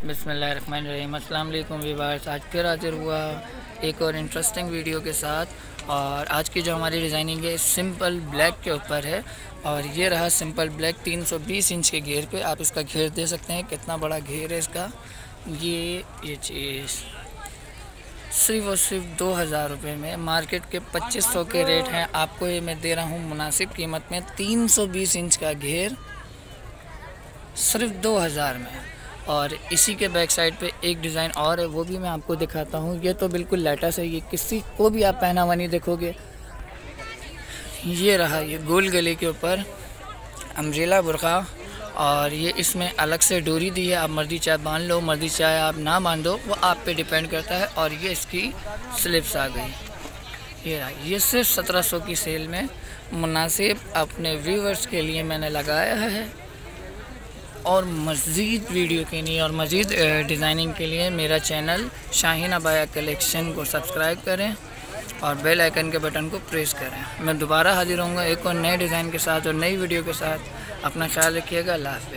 बिसमीम अल्लाम वीवर्स आज फिर हाजिर हुआ एक और इंटरेस्टिंग वीडियो के साथ। और आज की जो हमारी डिज़ाइनिंग है सिंपल ब्लैक के ऊपर है। और ये रहा सिंपल ब्लैक 320 इंच के घेर पे। आप इसका घेर दे सकते हैं, कितना बड़ा घेर है इसका। ये ये चीज़ सिर्फ़ और सिर्फ़ दो हज़ार रुपये में। मार्केट के पच्चीस सौ के रेट हैं। आपको ये मैं दे रहा हूँ मुनासिब कीमत में 320 इंच का घेर सिर्फ़ दो हज़ार में। और इसी के बैक साइड पे एक डिज़ाइन और है, वो भी मैं आपको दिखाता हूँ। ये तो बिल्कुल लेटेस्ट है, ये किसी को भी आप पहना हुआ नहीं देखोगे। ये रहा ये गोल गले के ऊपर अम्ब्रेला बुरखा और ये इसमें अलग से डोरी दी है। आप मर्ज़ी चाहे बाँध लो, मर्ज़ी चाहे आप ना बांधो, वो आप पे डिपेंड करता है और ये इसकी स्लिप्स आ गई। ये रहा, ये सिर्फ़ सत्रह सौ की सेल में मुनासिब अपने व्यूवर्स के लिए मैंने लगाया है। और मज़ीद वीडियो के लिए और मज़ीद डिज़ाइनिंग के लिए मेरा चैनल शाहीन अबाया कलेक्शन को सब्सक्राइब करें और बेल आइकन के बटन को प्रेस करें। मैं दोबारा हाजिर होऊँगा एक और नए डिज़ाइन के साथ और नई वीडियो के साथ। अपना ख्याल रखिएगा। अल्लाह हाफ़